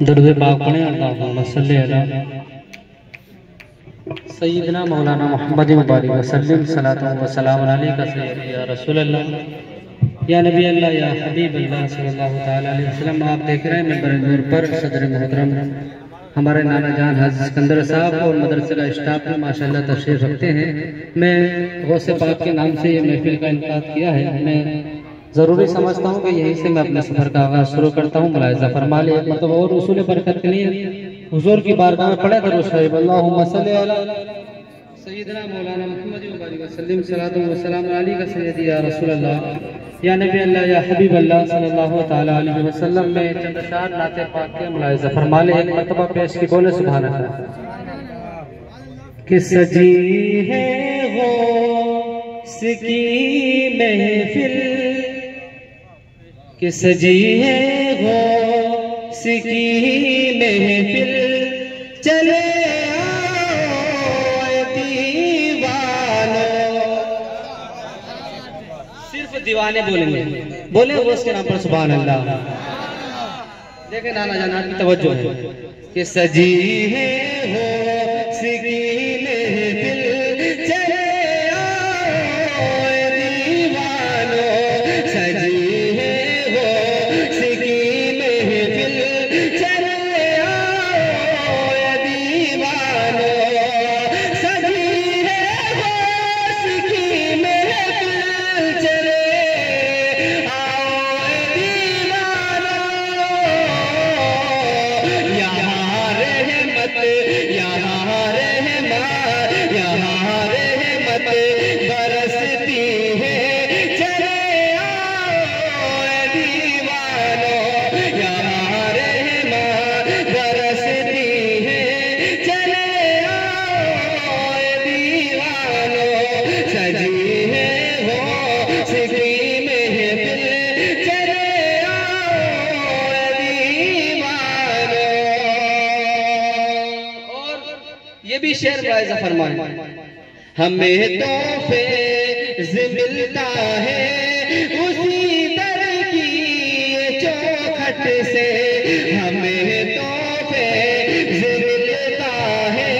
दर्द पाक पढ़े सय्यदना मौलाना मोहम्मद मुबारक वसल्लम सलातु व सलाम अलैका सय्यदी या रसूल या नबी अल्लाह, या हबीब अल्लाह सल्लल्लाहु अलैहि वसल्लम, आप देख रहे हैं मेंबर पर सदर मोहतरम। हमारे नाना जान हज सिकंदर साहब और मदरसे का स्टाफ में माशाल्लाह तशरीफ़ रखते हैं। मैं गौसे पाक के नाम से ये महफिल का इनका किया है। मैं ज़रूरी समझता हूँ कि यहीं से मैं अपने सफ़र का आगाज़ शुरू करता हूँ मुलायजा फरमा ले मतलब और उसूल बरकत के लिए हुजूर की बारगाह में पढ़े करो शरीफ। अल्लाहुम्मा सल्ली अला सय्यदना मौलाना मुहम्मद सलाम का सय्यदी या रसूल अल्लाह या नबी अल्लाह या हबीब अल्लाह सल्लल्लाहु तआला अलैहि वसल्लम में चंद शार नाते पाक के मुलायजा फरमा ले। एक मर्तबा पेश की बोले सुभान अल्लाह कि सजी है वो सिकी महफिल सजी है वो? सिकी महफिल चले आओ सिर्फ़ दीवाने बोलेंगे। बोले वो उसके नाम पर सुबह अल्लाह देखे नाना जाना की तवज्जो है। कि सजी है वो? भी शेर वायजा फरमाए। हमें तोहफे मिलता है, उसी दर की चौखट से। हमें तोहफे मिलता है,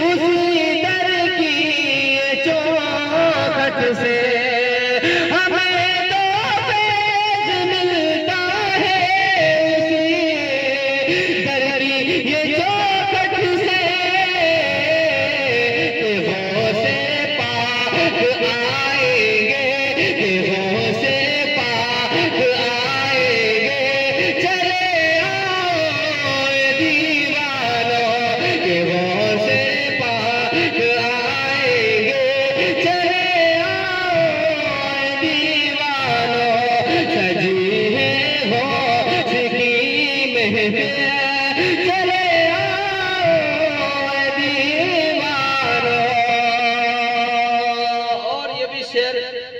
उसी दर की चौखट से।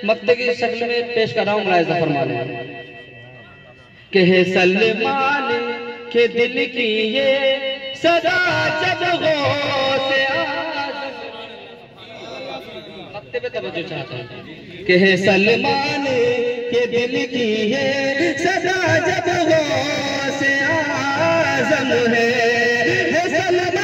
मक्ते की शक्ल में पेश कर रहा हूँ, मुलायजा फरमा लें। कि है सलमान के दिल की ये सदा जब हो से मक्ते है। सलमान के दिल की ये सदा जब हो से आज़म है। है सलमान